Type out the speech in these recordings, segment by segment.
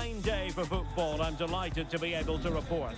fine day for football, I'm delighted to be able to report.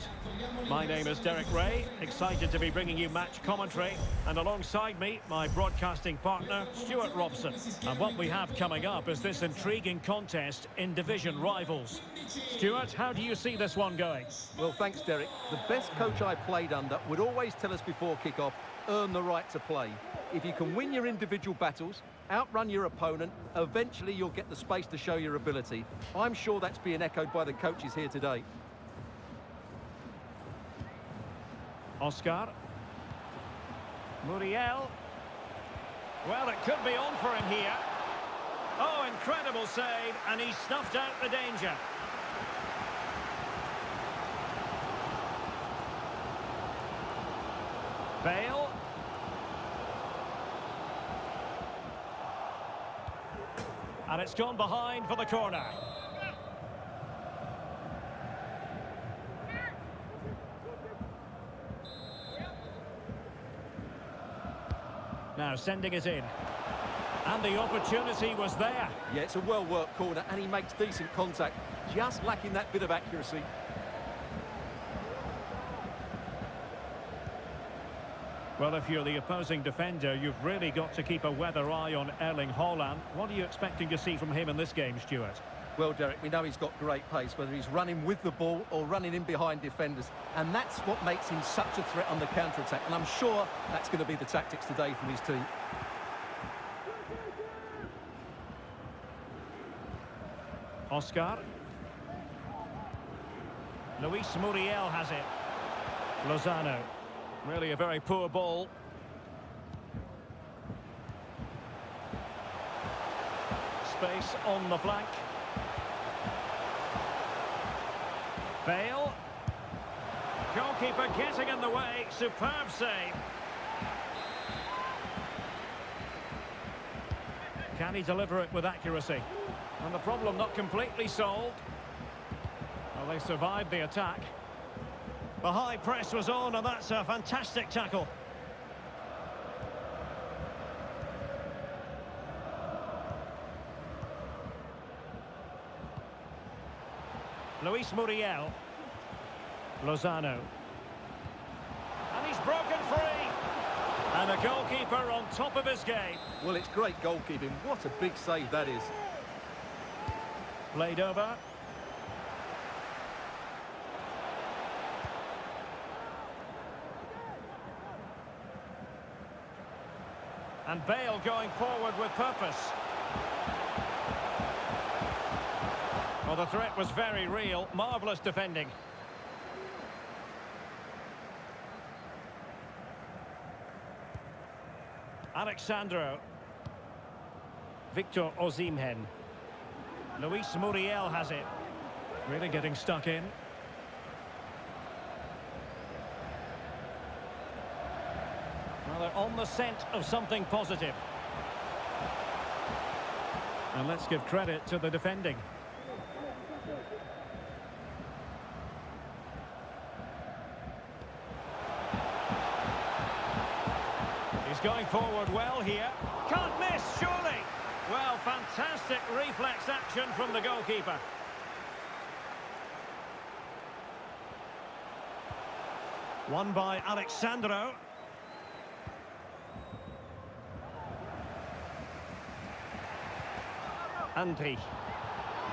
My name is Derek Ray, excited to be bringing you match commentary, and alongside me, my broadcasting partner, Stuart Robson. And what we have coming up is this intriguing contest in division rivals. Stuart, how do you see this one going? Well, thanks, Derek. The best coach I played under would always tell us before kick-off, earn the right to play. If you can win your individual battles, outrun your opponent, eventually you'll get the space to show your ability. I'm sure that's being echoed by the coaches here today. Oscar. Muriel. Well, it could be on for him here. Oh, incredible save, and he snuffed out the danger. Bale. And it's gone behind for the corner. Now sending it in. And the opportunity was there. Yeah, it's a well-worked corner, and he makes decent contact. Just lacking that bit of accuracy. Well, if you're the opposing defender, you've really got to keep a weather eye on Erling Haaland. What are you expecting to see from him in this game, Stuart? Well, Derek, we know he's got great pace, whether he's running with the ball or running in behind defenders. And that's what makes him such a threat on the counter-attack. And I'm sure that's going to be the tactics today from his team. Oscar. Luis Muriel has it. Lozano. Really a very poor ball. Space on the flank. Bale. Goalkeeper getting in the way. Superb save. Can he deliver it with accuracy? And the problem not completely solved. Well, they survived the attack. The high press was on, and that's a fantastic tackle. Luis Muriel. Lozano. And he's broken free. And the goalkeeper on top of his game. Well, it's great goalkeeping. What a big save that is. Played over. And Bale going forward with purpose. Well, the threat was very real. Marvellous defending. Alex Sandro. Victor Osimhen. Luis Muriel has it. Really getting stuck in. On the scent of something positive. And let's give credit to the defending. He's going forward well here. Can't miss, surely. Well, fantastic reflex action from the goalkeeper. Won by Alex Sandro. Andri.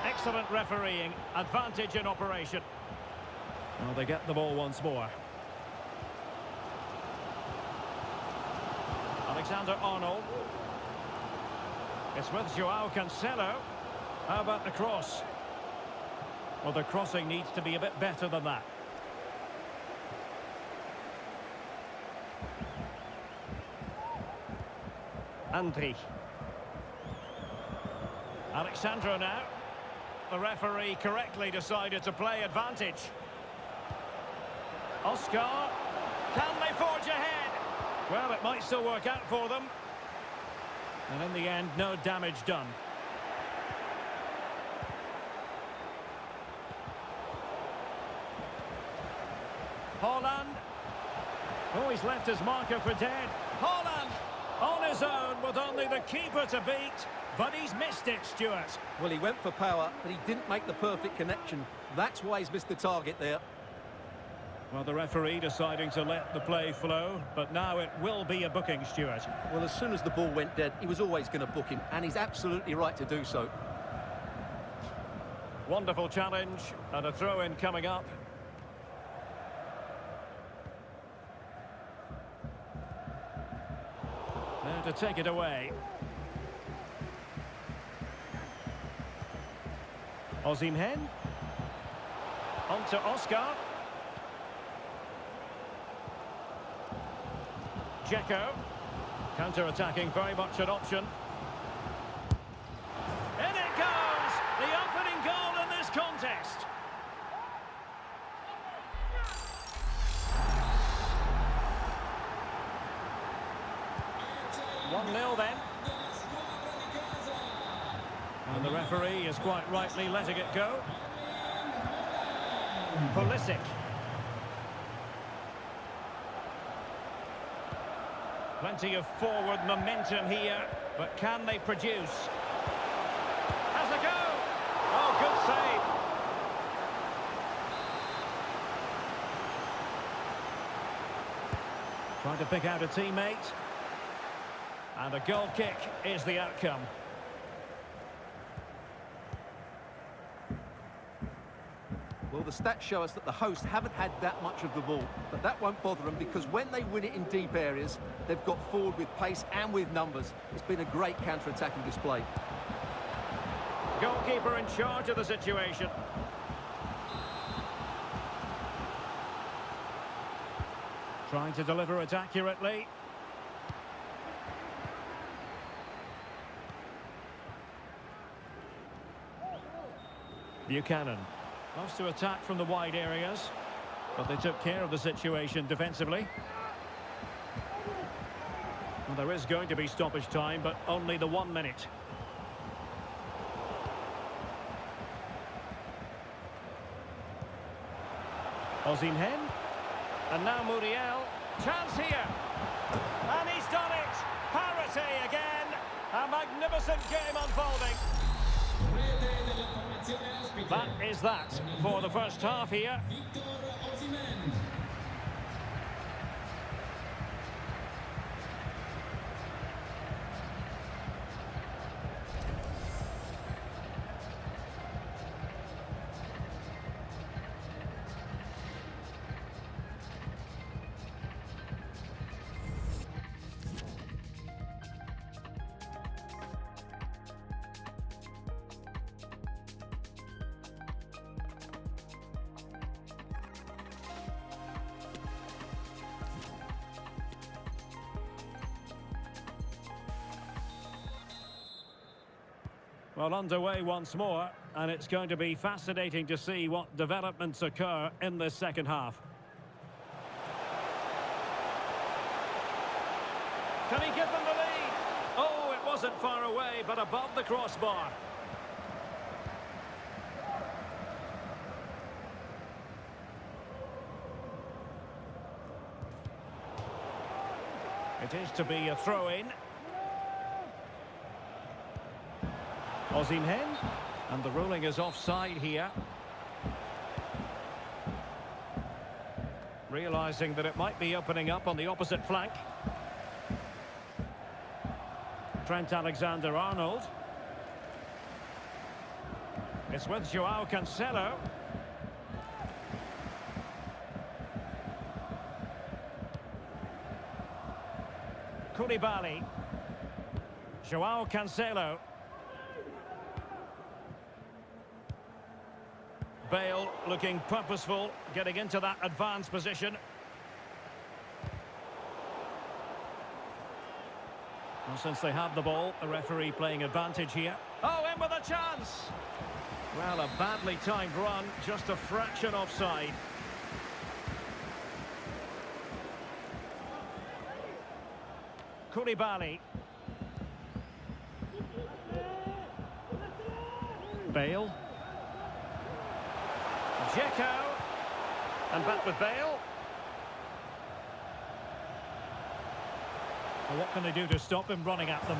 Excellent refereeing. Advantage in operation. Well, they get the ball once more. Alexander Arnold. It's with Joao Cancelo. How about the cross? Well, the crossing needs to be a bit better than that. Andri. Alex Sandro now. The referee correctly decided to play advantage. Oscar. Can they forge ahead? Well, it might still work out for them. And in the end, no damage done. Haaland. Oh, he's left his marker for dead. Haaland! On his own with only the keeper to beat, but he's missed it, Stuart. Well, he went for power, but he didn't make the perfect connection. That's why he's missed the target there. Well, the referee deciding to let the play flow, but now it will be a booking, Stuart. Well, as soon as the ball went dead, he was always going to book him, and he's absolutely right to do so. Wonderful challenge, and a throw-in coming up. To take it away. Osimhen. On to Oscar. Dzeko. Counter-attacking, very much an option. Rightly letting it go. Pulisic. Plenty of forward momentum here, but can they produce? Has a go! Oh, good save. Trying to pick out a teammate. And a goal kick is the outcome. Well, the stats show us that the hosts haven't had that much of the ball, but that won't bother them because when they win it in deep areas, they've got forward with pace and with numbers. It's been a great counter-attacking display. Goalkeeper in charge of the situation. Trying to deliver it accurately. Buchanan. Loves to attack from the wide areas, but they took care of the situation defensively. Well, there is going to be stoppage time, but only the one minute. Osimhen. And now Muriel. Chance here. And he's done it. Parity again. A magnificent game unfolding. That is that for the first half here. Well, underway once more, and it's going to be fascinating to see what developments occur in this second half. Can he give them the lead? Oh, it wasn't far away, but above the crossbar. It is to be a throw-in. Osimhen. And the ruling is offside here. Realising that it might be opening up on the opposite flank. Trent Alexander-Arnold. It's with Joao Cancelo. Koulibaly. Joao Cancelo. Bale looking purposeful, getting into that advanced position. Well, since they have the ball, the referee playing advantage here. Oh, in with a chance! Well, a badly timed run, just a fraction offside. Koulibaly. Bale. Dzeko. And back with Bale. Well, what can they do to stop him running at them?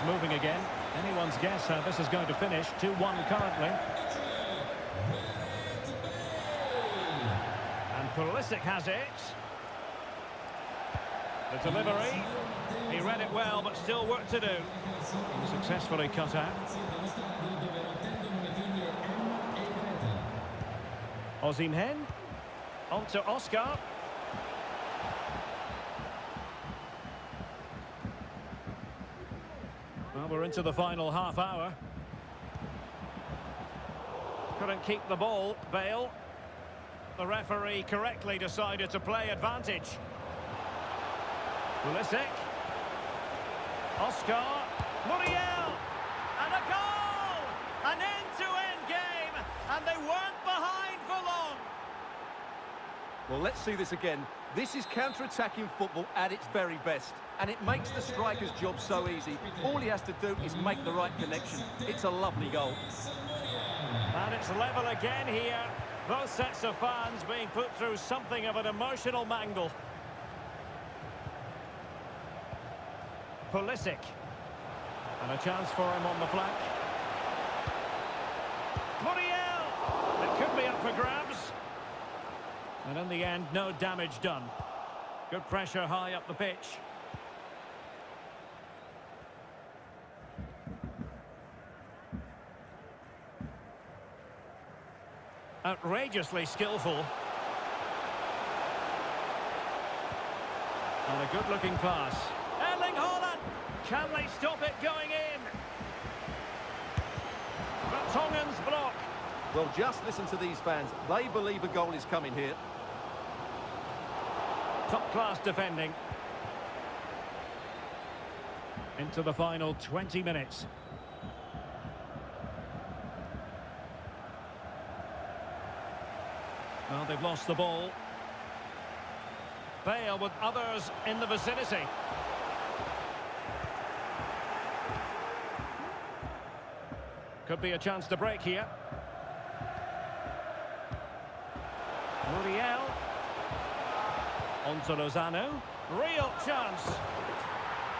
Is moving again. Anyone's guess how this is going to finish. 2-1 currently. And Pulisic has it. The delivery. He read it well, but still work to do. Successfully cut out. Osimhen. On to Oscar. Well, we're into the final half hour. Couldn't keep the ball, Bale. The referee correctly decided to play advantage. Pulisic. Oscar. Muriel. And a goal! An end-to-end game, and they weren't behind for long. Well, let's see this again. This is counter-attacking football at its very best. And it makes the striker's job so easy. All he has to do is make the right connection. It's a lovely goal. And it's level again here. Both sets of fans being put through something of an emotional mangle. Pulisic. And a chance for him on the flank. Muriel! It could be up for grabs. And in the end, no damage done. Good pressure high up the pitch. Outrageously skillful. And a good-looking pass. Erling Haaland! Can they stop it going in? Vertonghen's block. Well, just listen to these fans. They believe a goal is coming here. Top-class defending. Into the final 20 minutes. Well, they've lost the ball. Bale with others in the vicinity. Could be a chance to break here. Muriel. On to Lozano. Real chance.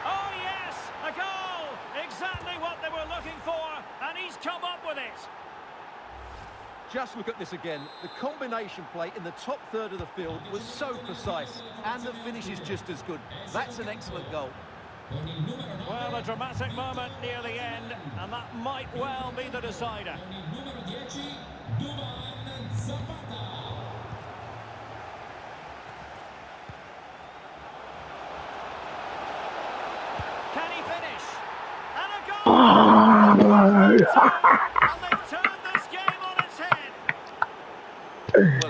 Oh, yes! A goal! Exactly what they were looking for, and he's come up with it. Just look at this again. The combination play in the top third of the field was so precise, and the finish is just as good. That's an excellent goal. Well, a dramatic moment near the end, and that might well be the decider. Can he finish? And a goal!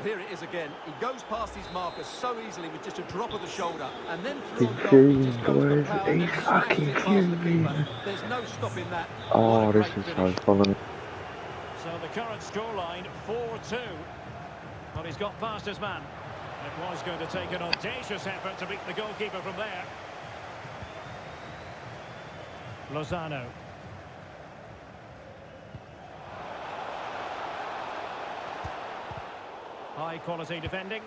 here it is again. He goes past his marker so easily with just a drop of the shoulder, and then through He's on goal, he just fuming, goes for boys. power and He's fucking it the There's no stopping that. Oh, this is so finish. funny. So the current scoreline, 4-2. Well, he's got past his man. It was going to take an audacious effort to beat the goalkeeper from there. Lozano. High quality defending.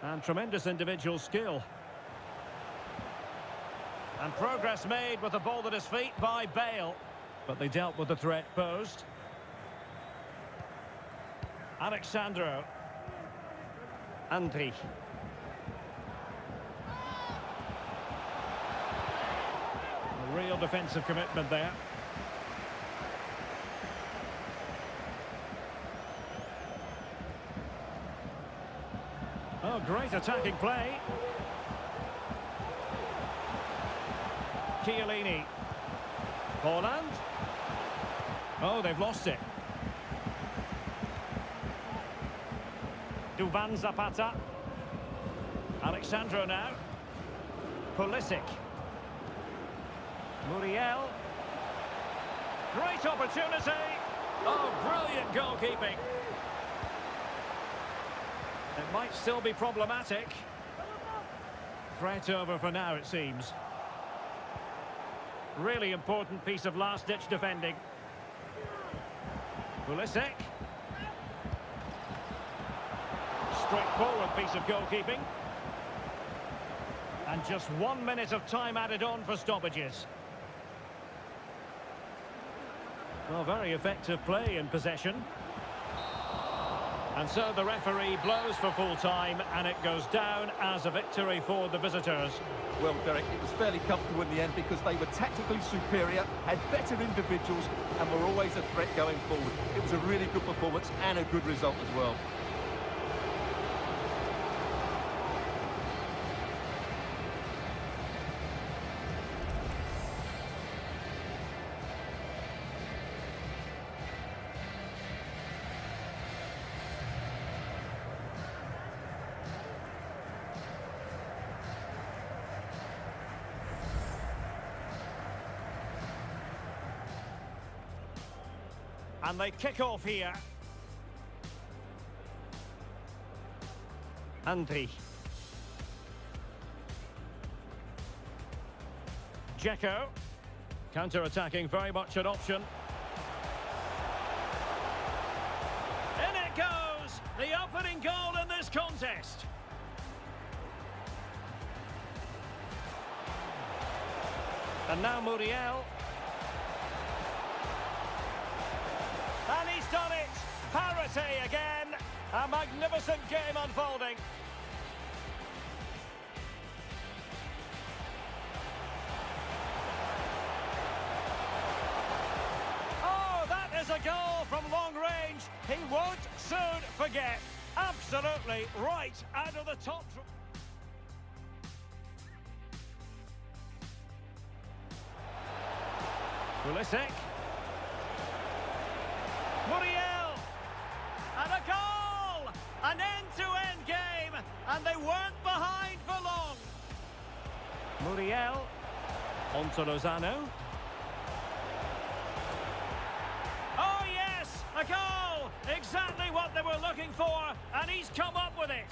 And tremendous individual skill. And progress made with the ball at his feet by Bale. But they dealt with the threat posed. Alex Sandro. Andri. A real defensive commitment there. Oh, great attacking play. Chiellini. Haaland. Oh, they've lost it. Duvan Zapata. Alex Sandro now. Pulisic. Muriel. Great opportunity. Oh, brilliant goalkeeping. It might still be problematic. Threat over for now, it seems. Really important piece of last-ditch defending. Pulisic. Straightforward piece of goalkeeping. And just one minute of time added on for stoppages. Well, very effective play in possession. And so the referee blows for full time and it goes down as a victory for the visitors. Well, Derek, it was fairly comfortable in the end because they were tactically superior, had better individuals and were always a threat going forward. It was a really good performance and a good result as well. And they kick off here. Andri. Dzeko. Counter-attacking, very much an option. In it goes! The opening goal in this contest. And now Muriel. Done it! Parity again! A magnificent game unfolding. Oh, that is a goal from long range. He won't soon forget. Absolutely right out of the top. Pulisic. Muriel! And a goal! An end-to-end game, and they weren't behind for long. Muriel. Onto Lozano. Oh, yes! A goal! Exactly what they were looking for, and he's come up with it.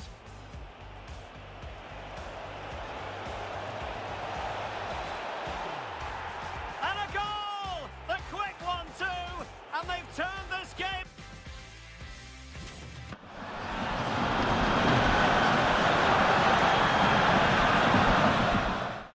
and they've turned this game.